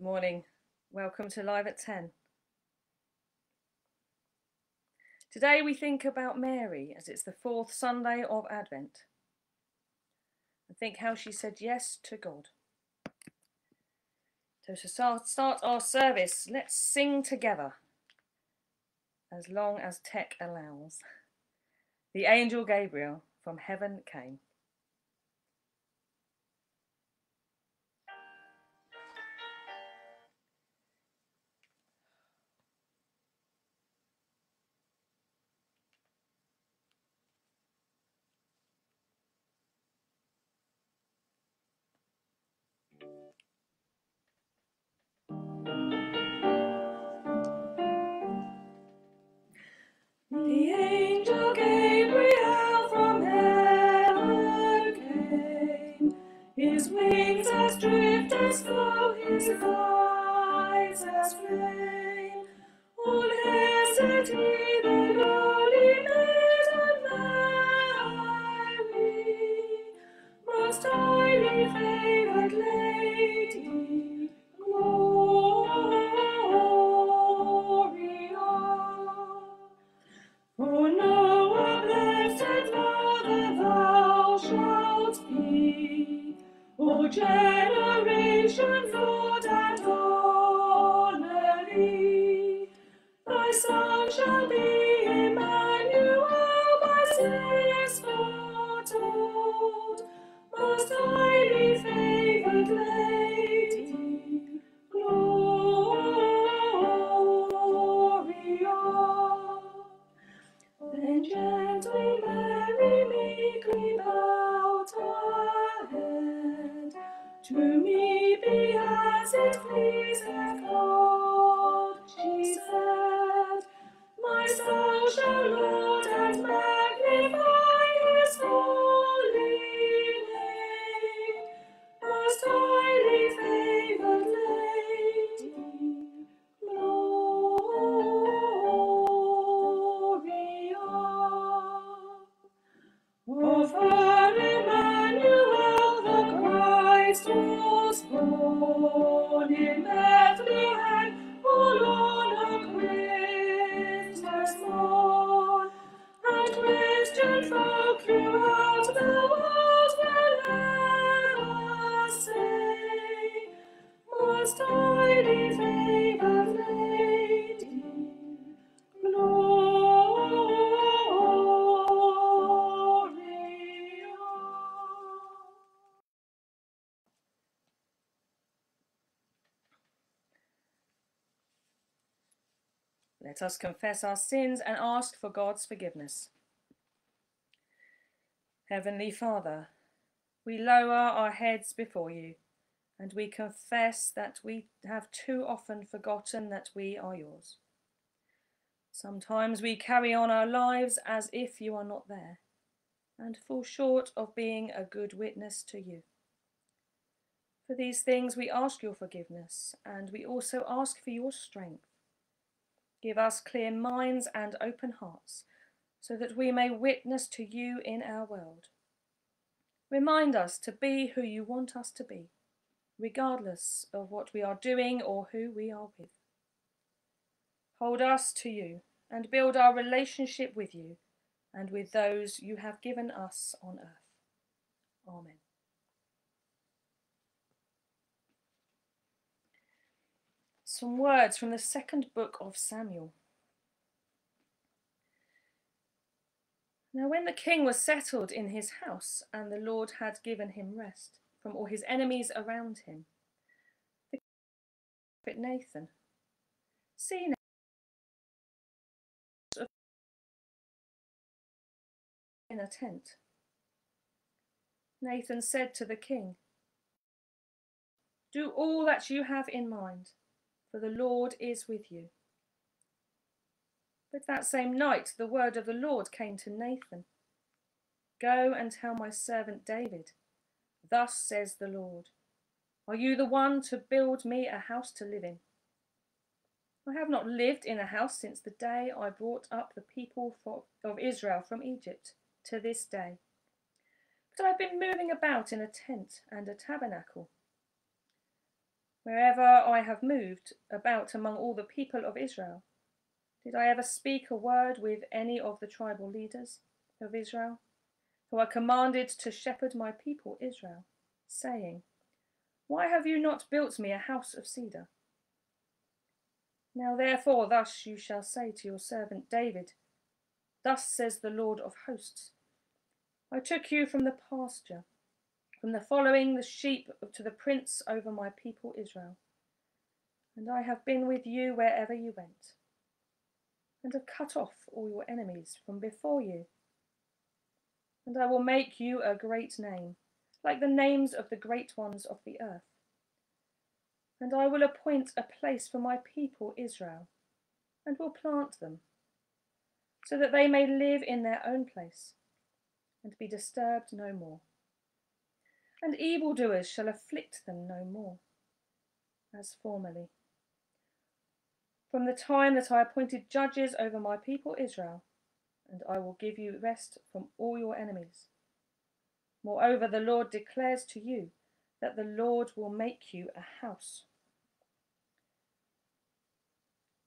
Good morning. Welcome to Live at 10. Today we think about Mary as it's the fourth Sunday of Advent. And think how she said yes to God. So, to start, start our service, let's sing together as long as tech allows. The angel Gabriel from heaven came. Let us confess our sins and ask for God's forgiveness. Heavenly Father, we lower our heads before you and we confess that we have too often forgotten that we are yours. Sometimes we carry on our lives as if you are not there and fall short of being a good witness to you. For these things we ask your forgiveness and we also ask for your strength. Give us clear minds and open hearts, so that we may witness to you in our world. Remind us to be who you want us to be, regardless of what we are doing or who we are with. Hold us to you and build our relationship with you and with those you have given us on earth. Amen. Some words from the second book of Samuel. Now, when the king was settled in his house, and the Lord had given him rest from all his enemies around him, the prophet Nathan, see now, in a tent. Nathan said to the king, Do all that you have in mind, for the Lord is with you. But that same night the word of the Lord came to Nathan Go and tell my servant David, Thus says the Lord, Are you the one to build me a house to live in? I have not lived in a house since the day I brought up the people for, of Israel from Egypt to this day. But I have been moving about in a tent and a tabernacle. Wherever I have moved about among all the people of Israel, did I ever speak a word with any of the tribal leaders of Israel, who are commanded to shepherd my people Israel, saying, Why have you not built me a house of cedar? Now therefore, thus you shall say to your servant David, Thus says the Lord of hosts I took you from the pasture from the following the sheep to the prince over my people Israel. And I have been with you wherever you went, and have cut off all your enemies from before you. And I will make you a great name, like the names of the great ones of the earth. And I will appoint a place for my people Israel, and will plant them, so that they may live in their own place, and be disturbed no more and evildoers shall afflict them no more, as formerly. From the time that I appointed judges over my people Israel, and I will give you rest from all your enemies. Moreover, the Lord declares to you that the Lord will make you a house.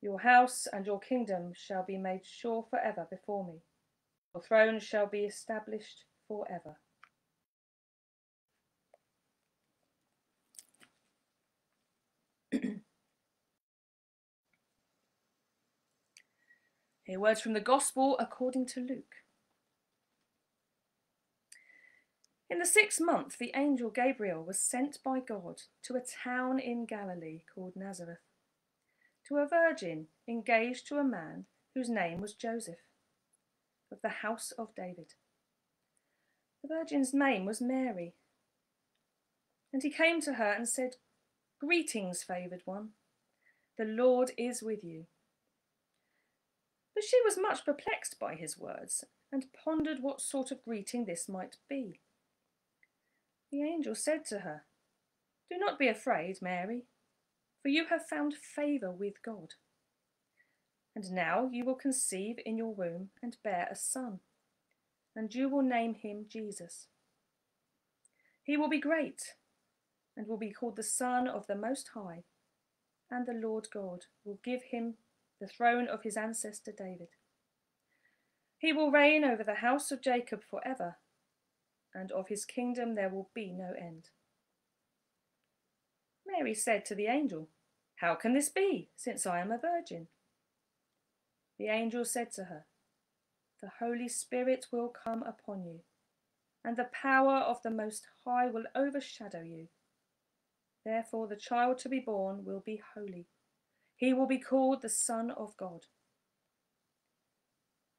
Your house and your kingdom shall be made sure forever before me. Your throne shall be established forever. Here words from the Gospel according to Luke. In the sixth month, the angel Gabriel was sent by God to a town in Galilee called Nazareth, to a virgin engaged to a man whose name was Joseph, of the house of David. The virgin's name was Mary. And he came to her and said, Greetings, favoured one. The Lord is with you. But she was much perplexed by his words and pondered what sort of greeting this might be. The angel said to her, Do not be afraid, Mary, for you have found favour with God. And now you will conceive in your womb and bear a son, and you will name him Jesus. He will be great and will be called the Son of the Most High, and the Lord God will give him the throne of his ancestor David. He will reign over the house of Jacob forever, and of his kingdom there will be no end. Mary said to the angel, How can this be, since I am a virgin? The angel said to her, The Holy Spirit will come upon you, and the power of the Most High will overshadow you. Therefore, the child to be born will be holy. He will be called the Son of God.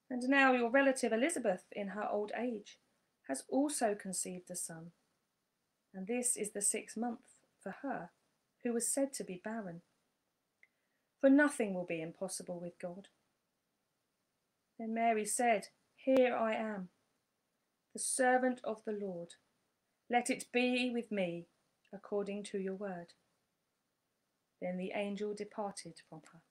And now your relative Elizabeth, in her old age, has also conceived a son. And this is the sixth month for her, who was said to be barren. For nothing will be impossible with God. Then Mary said, Here I am, the servant of the Lord. Let it be with me according to your word. Then the angel departed from her.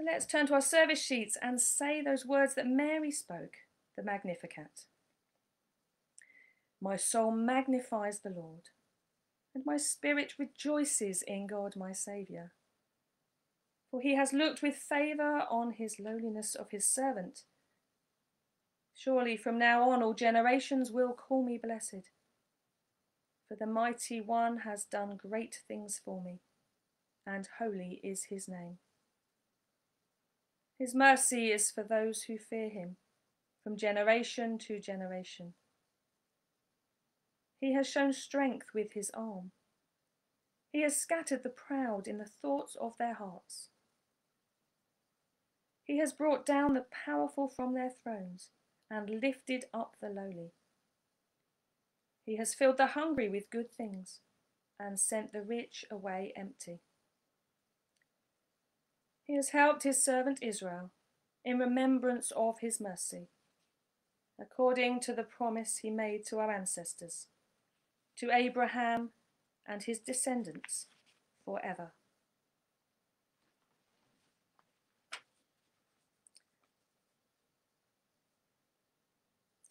So let's turn to our service sheets and say those words that Mary spoke, the Magnificat. My soul magnifies the Lord, and my spirit rejoices in God my Saviour. For he has looked with favour on his lowliness of his servant. Surely from now on all generations will call me blessed. For the mighty one has done great things for me, and holy is his name. His mercy is for those who fear him, from generation to generation. He has shown strength with his arm. He has scattered the proud in the thoughts of their hearts. He has brought down the powerful from their thrones and lifted up the lowly. He has filled the hungry with good things and sent the rich away empty. He has helped his servant Israel in remembrance of his mercy, according to the promise he made to our ancestors, to Abraham and his descendants forever.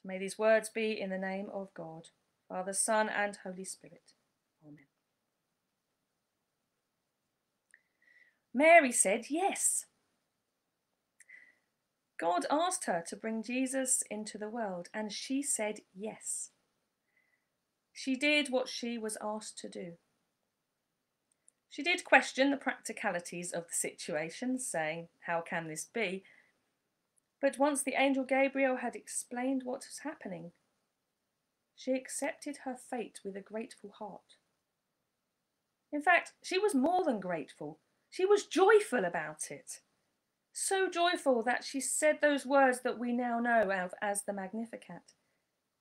May these words be in the name of God, Father, Son, and Holy Spirit. Amen. Mary said yes. God asked her to bring Jesus into the world, and she said yes. She did what she was asked to do. She did question the practicalities of the situation, saying, How can this be? But once the angel Gabriel had explained what was happening, she accepted her fate with a grateful heart. In fact, she was more than grateful, she was joyful about it. So joyful that she said those words that we now know of as the Magnificat.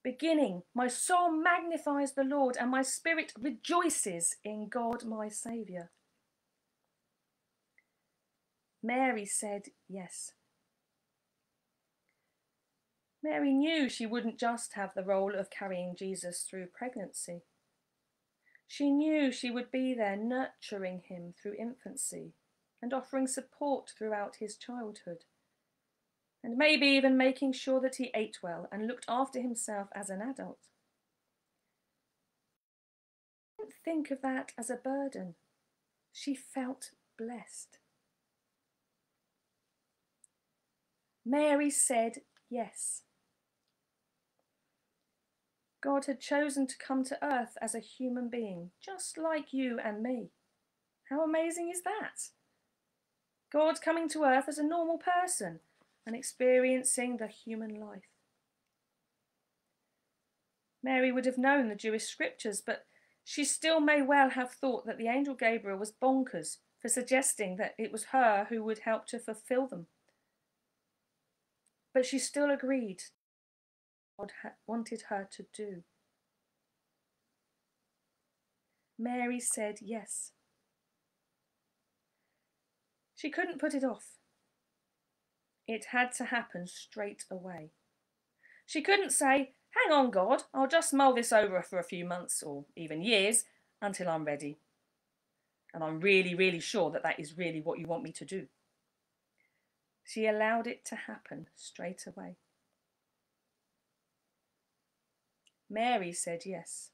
Beginning, my soul magnifies the Lord, and my spirit rejoices in God my Saviour. Mary said yes. Mary knew she wouldn't just have the role of carrying Jesus through pregnancy. She knew she would be there nurturing him through infancy and offering support throughout his childhood, and maybe even making sure that he ate well and looked after himself as an adult. Didn't think of that as a burden. She felt blessed. Mary said yes. God had chosen to come to earth as a human being, just like you and me. How amazing is that? God coming to earth as a normal person and experiencing the human life. Mary would have known the Jewish scriptures, but she still may well have thought that the angel Gabriel was bonkers for suggesting that it was her who would help to fulfill them. But she still agreed God wanted her to do. Mary said yes. She couldn't put it off. It had to happen straight away. She couldn't say, Hang on, God, I'll just mull this over for a few months or even years until I'm ready. And I'm really, really sure that that is really what you want me to do. She allowed it to happen straight away. Mary said yes.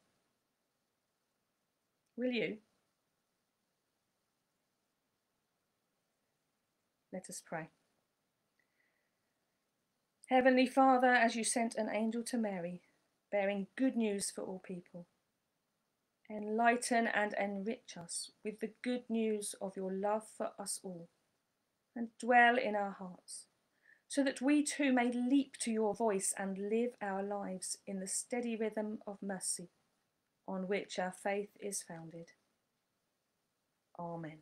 Will you? Let us pray. Heavenly Father, as you sent an angel to Mary, bearing good news for all people, enlighten and enrich us with the good news of your love for us all, and dwell in our hearts, so that we too may leap to your voice and live our lives in the steady rhythm of mercy on which our faith is founded. Amen.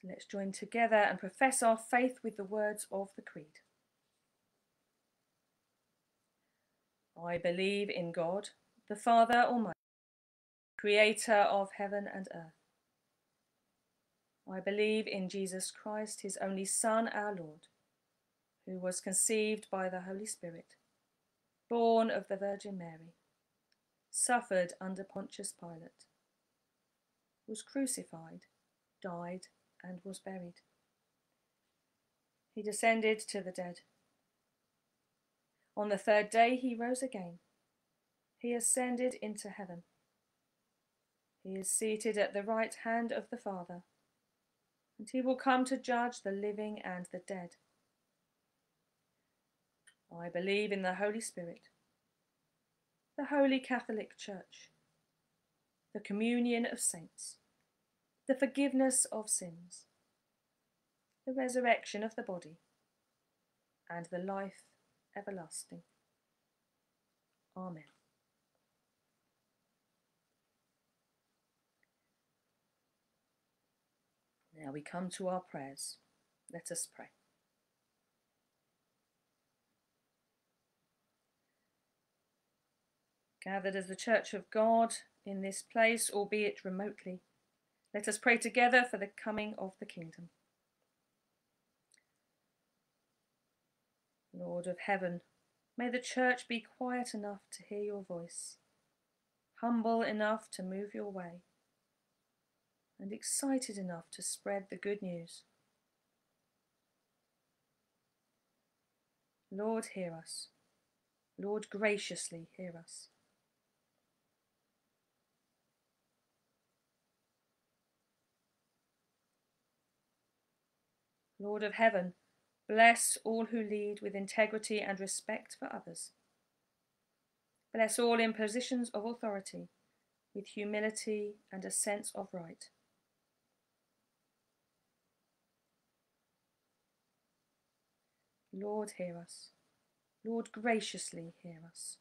So let's join together and profess our faith with the words of the Creed. I believe in God, the Father Almighty, creator of heaven and earth. I believe in Jesus Christ, his only Son, our Lord, who was conceived by the Holy Spirit, born of the Virgin Mary, suffered under Pontius Pilate, was crucified, died, and was buried. He descended to the dead. On the third day he rose again. He ascended into heaven. He is seated at the right hand of the Father, and he will come to judge the living and the dead. I believe in the Holy Spirit, the Holy Catholic Church, the communion of saints the forgiveness of sins, the resurrection of the body, and the life everlasting. Amen. Now we come to our prayers. Let us pray. Gathered as the Church of God in this place, albeit remotely, let us pray together for the coming of the kingdom. Lord of heaven, may the church be quiet enough to hear your voice, humble enough to move your way, and excited enough to spread the good news. Lord, hear us. Lord, graciously hear us. Lord of heaven, bless all who lead with integrity and respect for others. Bless all in positions of authority with humility and a sense of right. Lord, hear us. Lord, graciously hear us.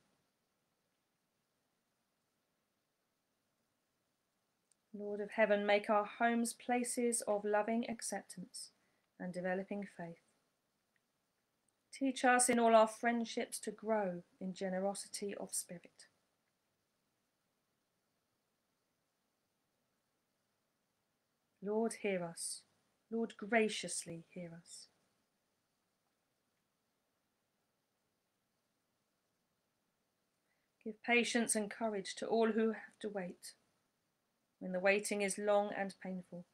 Lord of heaven, make our homes places of loving acceptance and developing faith. Teach us in all our friendships to grow in generosity of spirit. Lord, hear us. Lord, graciously hear us. Give patience and courage to all who have to wait when the waiting is long and painful.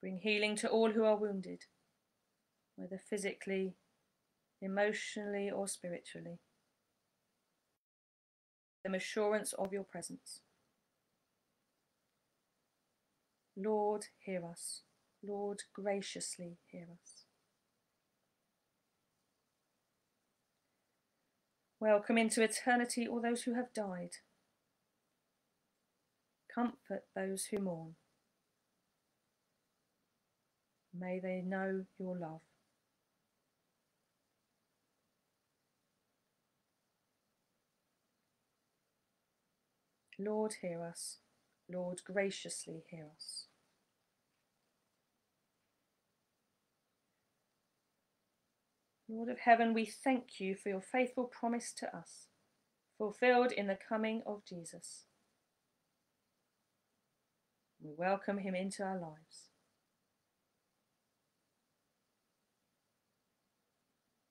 Bring healing to all who are wounded, whether physically, emotionally, or spiritually. Them assurance of your presence. Lord, hear us. Lord, graciously hear us. Welcome into eternity all those who have died. Comfort those who mourn. May they know your love. Lord, hear us. Lord, graciously hear us. Lord of heaven, we thank you for your faithful promise to us, fulfilled in the coming of Jesus. We welcome him into our lives.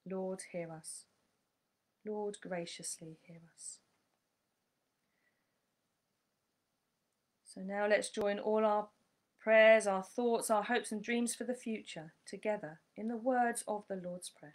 Lord, hear us. Lord, graciously hear us. So now let's join all our prayers, our thoughts, our hopes and dreams for the future together in the words of the Lord's Prayer.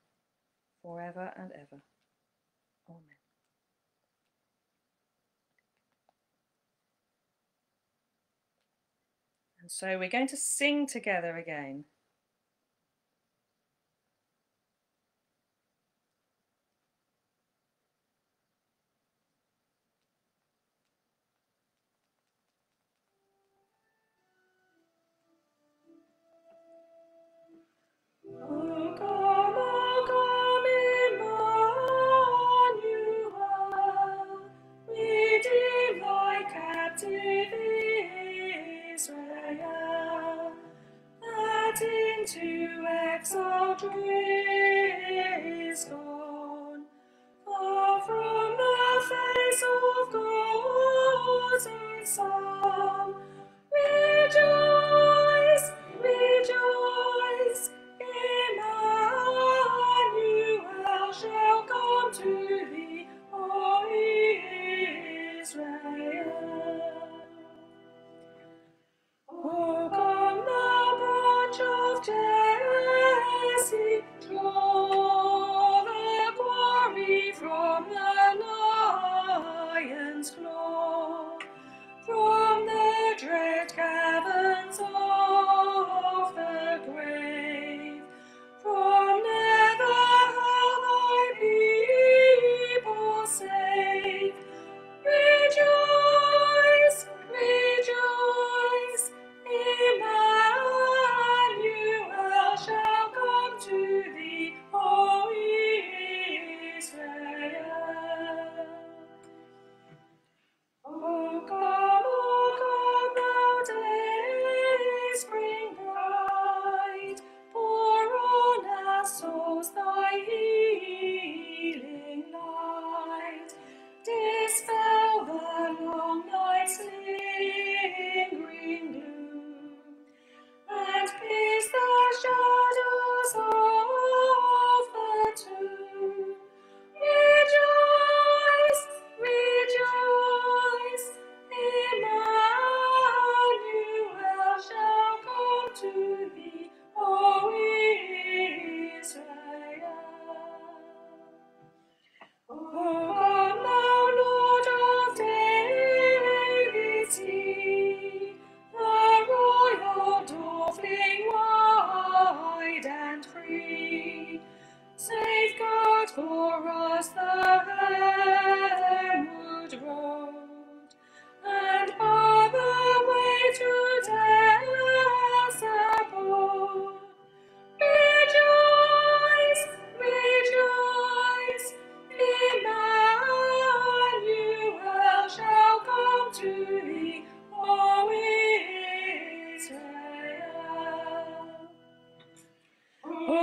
forever and ever. Amen. And so we're going to sing together again. God's own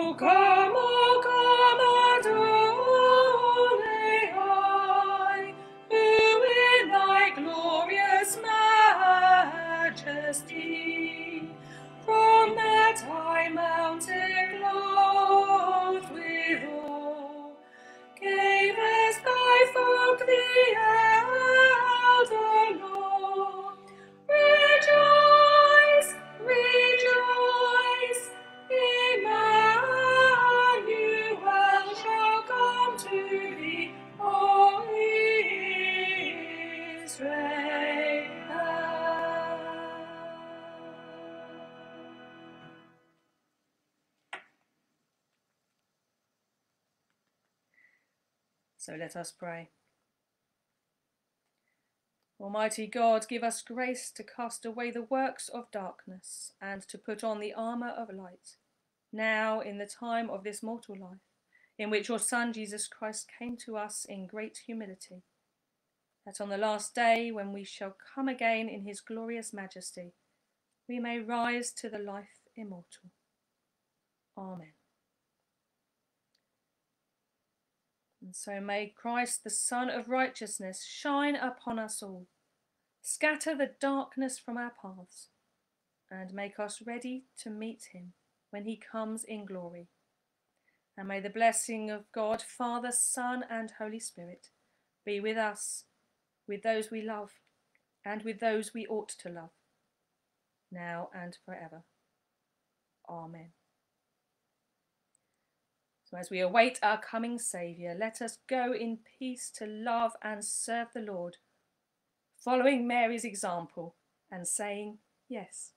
O So let us pray. Almighty God, give us grace to cast away the works of darkness and to put on the armour of light, now in the time of this mortal life, in which your Son Jesus Christ came to us in great humility, that on the last day, when we shall come again in his glorious majesty, we may rise to the life immortal. Amen. And so may Christ, the Sun of Righteousness, shine upon us all, scatter the darkness from our paths, and make us ready to meet him when he comes in glory. And may the blessing of God, Father, Son, and Holy Spirit be with us, with those we love, and with those we ought to love, now and forever. Amen. So, as we await our coming Saviour, let us go in peace to love and serve the Lord, following Mary's example and saying yes.